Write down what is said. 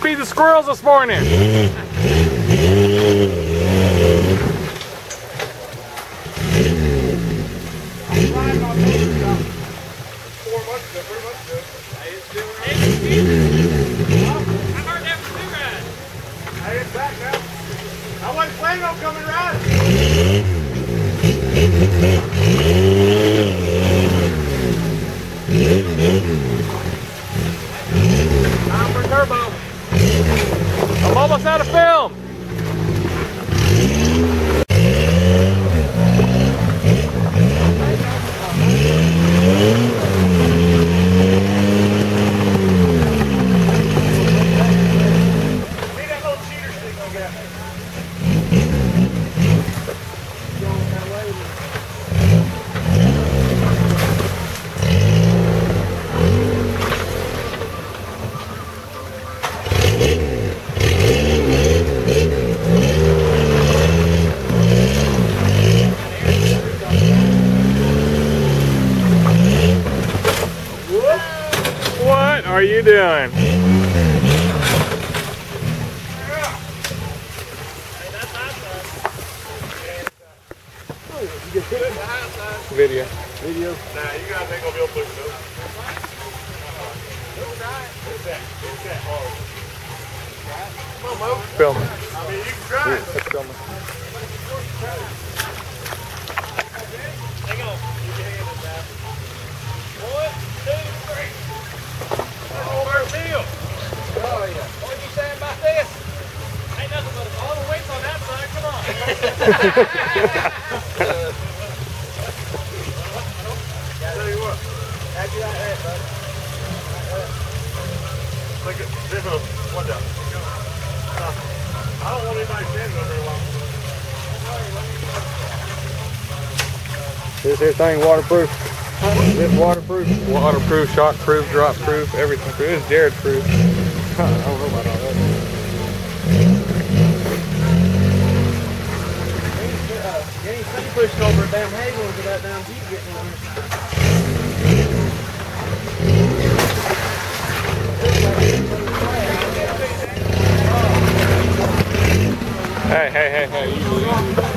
feed the squirrels this morning. I wasn't on coming riding. Almost out of film. You doing? Video. Video. Nah, you guys ain't gonna be able to push it up. It's that. It's that hard. Come on, Mo. Film. I mean, you can try it. Let's film. Hang on. You can hand it now. One, two, three. Oh, first deal. Oh, yeah. What you saying about this? Ain't nothing but all the weights on that side. Come on. Tell you what. How'd you like that, buddy? Look at this one. What the? I don't want anybody standing over long. This here thing waterproof. Is it waterproof? Waterproof, shockproof, drop proof, everything proof. It's Jared proof. I don't know about all that. You ain't seen damn hay that damn getting on there. Hey, hey, hey, Hey,